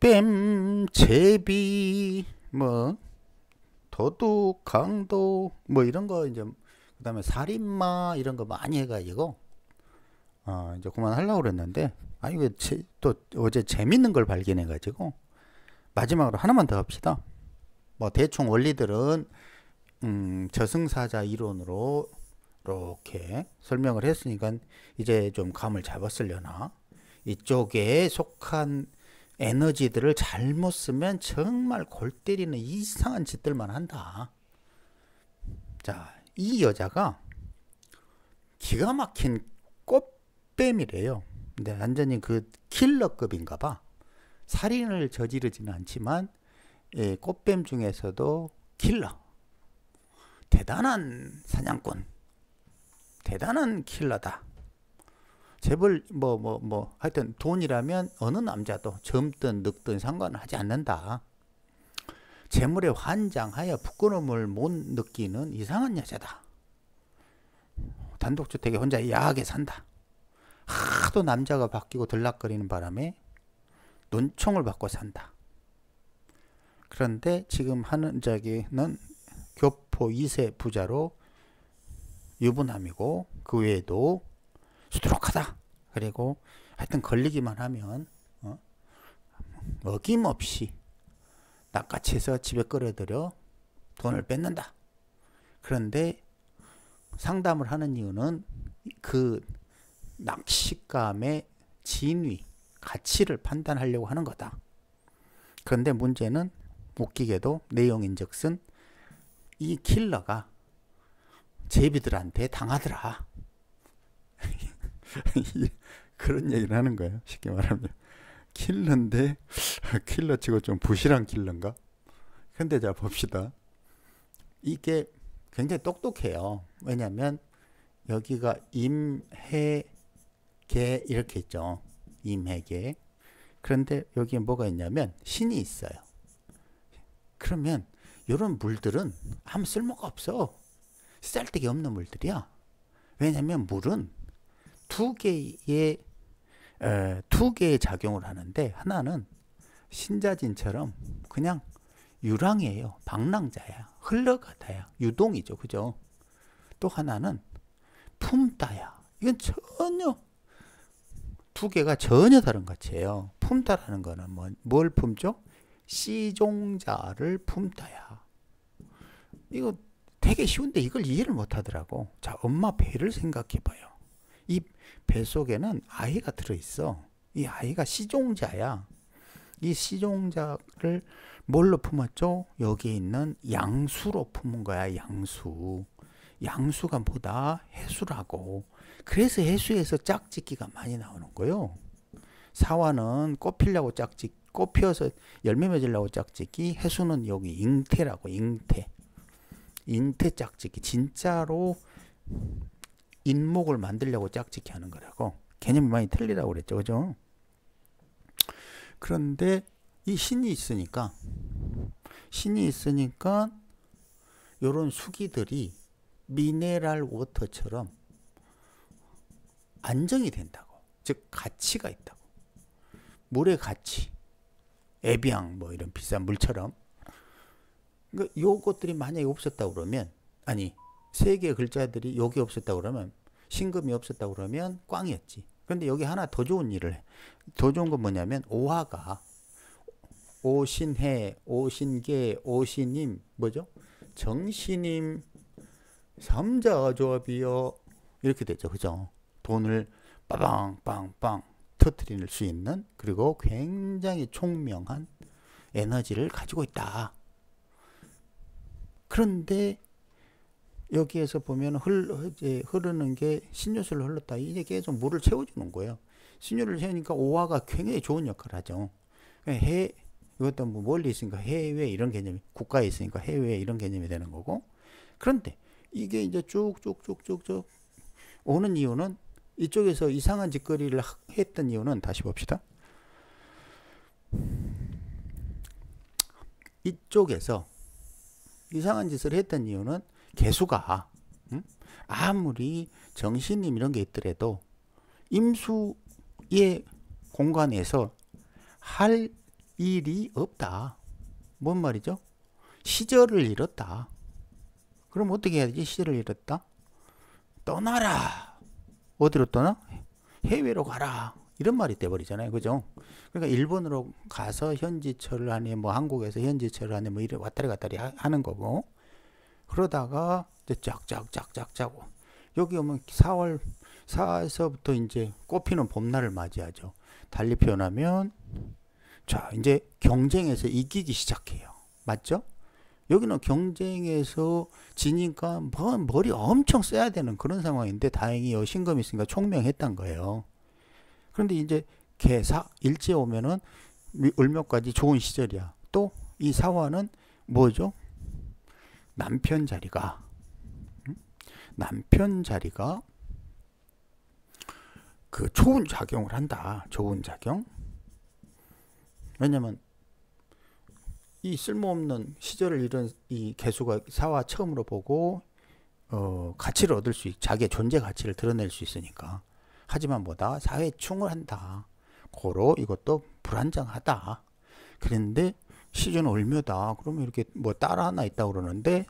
꽃뱀, 제비, 뭐 도둑, 강도 뭐 이런 거 이제 그 다음에 살인마 이런 거 많이 해가지고 어 이제 그만하려고 그랬는데 아 이거 제, 또 어제 재밌는 걸 발견해가지고 마지막으로 하나만 더 합시다. 뭐 대충 원리들은 음, 저승사자 이론으로 이렇게 설명을 했으니까 이제 좀 감을 잡았으려나 이쪽에 속한 에너지들을 잘못 쓰면 정말 골 때리는 이상한 짓들만 한다. 자, 이 여자가 기가 막힌 꽃뱀이래요. 근데 완전히 그 킬러급인가 봐. 살인을 저지르지는 않지만 예, 꽃뱀 중에서도 킬러. 대단한 사냥꾼. 대단한 킬러다. 재벌 뭐 뭐뭐 뭐, 뭐, 하여튼 돈이라면 어느 남자도 젊든 늙든 상관을 하지 않는다. 재물에 환장하여 부끄러움을 못 느끼는 이상한 여자다. 단독주택에 혼자 야하게 산다. 하도 남자가 바뀌고 들락거리는 바람에 눈총을 받고 산다. 그런데 지금 하는 자기는 교포 2세 부자로 유부남이고 그 외에도 수두룩하다. 그리고 하여튼 걸리기만 하면 어? 어김없이 낚아채서 집에 끌어들여 돈을 뺏는다. 그런데 상담을 하는 이유는 그 낚시감의 진위, 가치를 판단하려고 하는 거다. 그런데 문제는 웃기게도 내용인즉슨 이 킬러가 제비들한테 당하더라. 그런 얘기를 하는 거예요. 쉽게 말하면. 킬러인데, 킬러 치고 좀 부실한 킬러인가? 근데 자, 봅시다. 이게 굉장히 똑똑해요. 왜냐면, 여기가 임해계 이렇게 있죠. 임해계. 그런데 여기에 뭐가 있냐면, 신이 있어요. 그러면, 이런 물들은 아무 쓸모가 없어. 쓸데기 없는 물들이야. 왜냐면 물은 두 개의 에, 두 개의 작용을 하는데 하나는 신자진처럼 그냥 유랑이에요. 방랑자야. 흘러가다야. 유동이죠. 그죠? 또 하나는 품다야. 이건 전혀 두 개가 전혀 다른 것이에요. 품다라는 거는 뭐, 뭘 품죠? 씨종자를 품다야. 이거 되게 쉬운데 이걸 이해를 못 하더라고. 자, 엄마 배를 생각해 봐요. 이 배 속에는 아이가 들어있어. 이 아이가 시종자야. 이 시종자를 뭘로 품었죠? 여기 있는 양수로 품은 거야, 양수. 양수가 뭐다? 해수라고. 그래서 해수에서 짝짓기가 많이 나오는 거요. 사화는 꽃 피려고 짝짓, 꽃 피어서 열매 맺으려고 짝짓기, 해수는 여기 잉태라고, 잉태. 잉태 짝짓기. 진짜로 인목을 만들려고 짝짓기 하는 거라고 개념이 많이 틀리라고 그랬죠. 그죠? 그런데 이 신이 있으니까 신이 있으니까 요런 수기들이 미네랄 워터처럼 안정이 된다고. 즉 가치가 있다고. 물의 가치. 에비앙 뭐 이런 비싼 물처럼 그 요것들이 만약에 없었다 그러면 아니 세 개의 글자들이 여기 없었다 그러면 신금이 없었다 그러면 꽝이었지. 그런데 여기 하나 더 좋은 일을 해. 더 좋은 건 뭐냐면 오화가 오신해, 오신계, 오신임 뭐죠? 정신임 삼자 조합이요. 이렇게 되죠. 그죠? 돈을 빠방빵빵 터트릴 수 있는 그리고 굉장히 총명한 에너지를 가지고 있다. 그런데 여기에서 보면 흘, 이제 흐르는 게 신유수를 흘렀다. 이게 계속 물을 채워주는 거예요. 신유를 채우니까 오화가 굉장히 좋은 역할을 하죠. 해, 이것도 뭐 멀리 있으니까 해외 이런 개념이, 국가에 있으니까 해외 이런 개념이 되는 거고. 그런데 이게 이제 쭉쭉쭉쭉쭉 오는 이유는 이쪽에서 이상한 짓거리를 했던 이유는 다시 봅시다. 이쪽에서 이상한 짓을 했던 이유는 개수가 음? 아무리 정신님 이런 게 있더라도 임수의 공간에서 할 일이 없다. 뭔 말이죠? 시절을 잃었다. 그럼 어떻게 해야 되지? 시절을 잃었다? 떠나라. 어디로 떠나? 해외로 가라. 이런 말이 돼버리잖아요. 그죠? 그러니까 일본으로 가서 현지철을 하니 뭐 한국에서 현지철을 하니 뭐 이래 왔다리 갔다리 하는 거고 그러다가 이제 쫙쫙쫙쫙쫙 여기 오면 4월 4에서부터 이제 꽃피는 봄날을 맞이하죠. 달리 표현하면 자 이제 경쟁에서 이기기 시작해요. 맞죠? 여기는 경쟁에서 지니까 뭐 머리 엄청 써야 되는 그런 상황인데 다행히 여신금이 있으니까 총명했단 거예요. 그런데 이제 개사 일제 오면은 을묘까지 좋은 시절이야. 또 이 사화는 뭐죠? 남편 자리가 남편 자리가 그 좋은 작용을 한다. 좋은 작용. 왜냐면 이 쓸모없는 시절을 잃은 이 개수가 사화 처음으로 보고 어, 가치를 얻을 수 있, 자기의 존재 가치를 드러낼 수 있으니까. 하지만 뭐다 사회충을 한다. 고로 이것도 불안정하다. 그런데 시즌 을묘다. 그러면 이렇게 뭐 따라 하나 있다 그러는데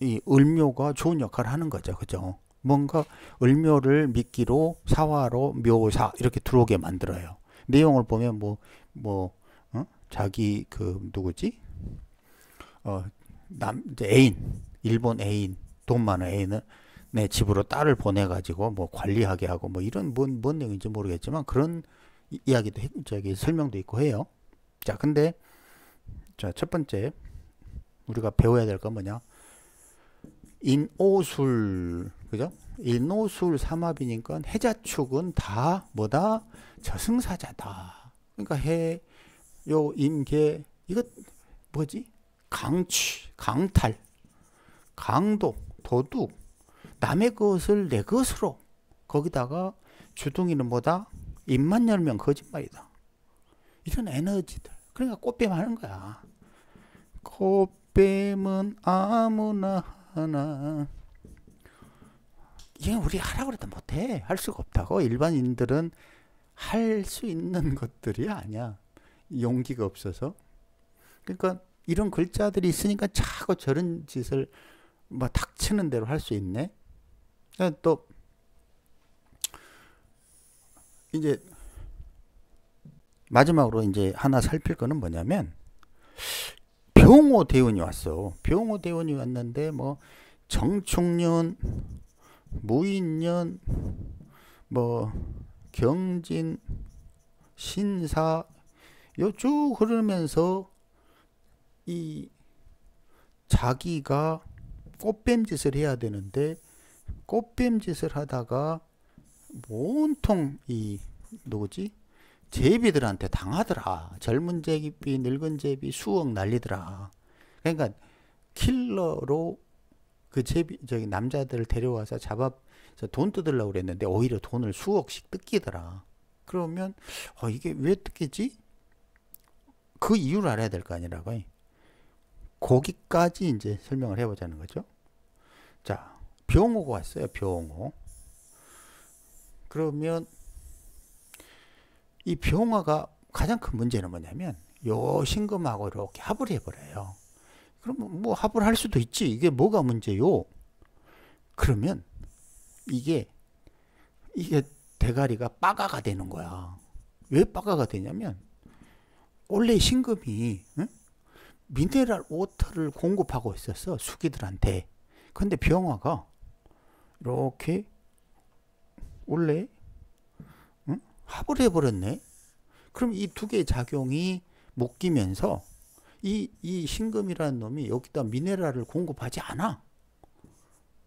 이 을묘가 좋은 역할을 하는 거죠. 그죠? 뭔가 을묘를 미끼로 사화로 묘사 이렇게 들어오게 만들어요. 내용을 보면 뭐뭐 뭐, 어? 자기 그 누구지? 어 남 애인 일본 애인 돈 많은 애인은 내 집으로 딸을 보내가지고 뭐 관리하게 하고 뭐 이런 뭔, 뭔 내용인지 모르겠지만 그런 이야기도 저기 설명도 있고 해요. 자, 근데 자, 첫 번째 우리가 배워야 될 건 뭐냐? 인오술 그죠? 인오술 삼합이니까 해자축은 다 뭐다? 저승사자다. 그러니까 해, 요, 임계 이거 뭐지? 강취, 강탈, 강도, 도둑 남의 것을 내 것으로 거기다가 주둥이는 뭐다? 입만 열면 거짓말이다. 이런 에너지들. 그러니까 꽃뱀 하는 거야. 꽃뱀은 아무나 하나. 이게 우리 하라고 해도 못해. 할 수가 없다고. 일반인들은 할 수 있는 것들이 아니야. 용기가 없어서. 그러니까 이런 글자들이 있으니까 자꾸 저런 짓을 뭐 닥치는 대로 할 수 있네. 또 이제 마지막으로 이제 하나 살필 거는 뭐냐면 병호 대운이 왔어. 병호 대운이 왔는데 뭐 정축년, 무인년, 뭐 경진, 신사 요쭉 흐르면서 이 자기가 꽃뱀짓을 해야 되는데 꽃뱀짓을 하다가 온통 이 누구지? 제비들한테 당하더라. 젊은 제비, 늙은 제비 수억 날리더라. 그러니까 킬러로 그 제비 저기 남자들을 데려와서 잡아 돈 뜯으려고 그랬는데 오히려 돈을 수억씩 뜯기더라. 그러면 어 이게 왜 뜯기지? 그 이유를 알아야 될 거 아니라고. 거기까지 이제 설명을 해보자는 거죠. 자, 병호가 왔어요. 병호. 그러면 이 병화가 가장 큰 문제는 뭐냐면 요 신금하고 이렇게 합을 해버려요. 그러면 뭐 합을 할 수도 있지. 이게 뭐가 문제요? 그러면 이게 이게 대가리가 빠가가 되는 거야. 왜 빠가가 되냐면 원래 신금이 응? 미네랄 워터를 공급하고 있었어 수기들한테. 근데 병화가 이렇게 원래 응? 합을 해버렸네. 그럼 이 두 개의 작용이 묶이면서 이, 이 신금이라는 놈이 여기다 미네랄을 공급하지 않아.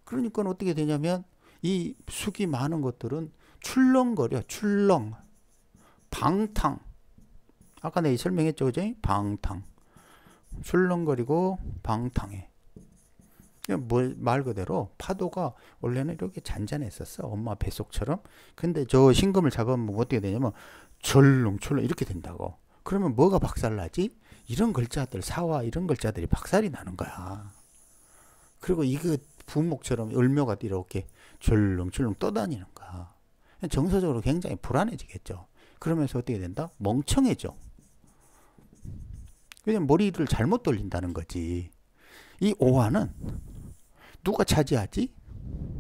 그러니까 어떻게 되냐면 이 숙이 많은 것들은 출렁거려, 출렁. 방탕. 아까 내가 설명했죠, 그죠? 방탕. 출렁거리고 방탕해. 말 그대로 파도가 원래는 이렇게 잔잔했었어. 엄마 뱃속처럼. 근데 저 신금을 잡으면 어떻게 되냐면 철렁철렁 이렇게 된다고. 그러면 뭐가 박살나지? 이런 글자들, 사와 이런 글자들이 박살이 나는 거야. 그리고 이거 부목처럼 을묘가 이렇게 철렁철렁 떠다니는 거야. 정서적으로 굉장히 불안해지겠죠. 그러면서 어떻게 된다? 멍청해져. 그냥 머리를 잘못 돌린다는 거지. 이 오화는 누가 차지하지?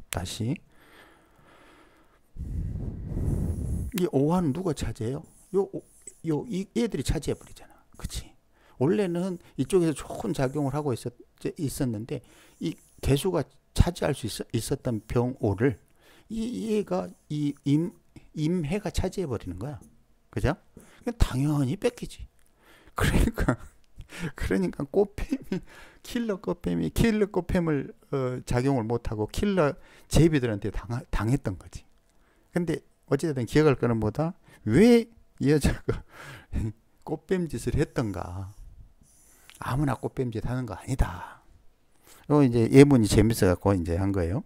다시. 이 오화는 누가 차지해요? 요, 요, 이 얘들이 차지해 버리잖아. 그치? 원래는 이쪽에서 좋은 작용을 하고 있었, 있었는데, 이 개수가 차지할 수 있었, 있었던 병오를 이 얘가 이 임, 임해가 차지해 버리는 거야. 그죠? 당연히 뺏기지. 그러니까 그러니까 꽃뱀이 킬러 꽃뱀이 킬러 꽃뱀을 어, 작용을 못하고 킬러 제비들한테 당, 당했던 거지. 근데 어찌됐든 기억할 거는 보다 왜이 여자가 꽃뱀 짓을 했던가. 아무나 꽃뱀 짓 하는 거 아니다. 요 이제 예문이 재밌어 갖고 이제 한 거예요.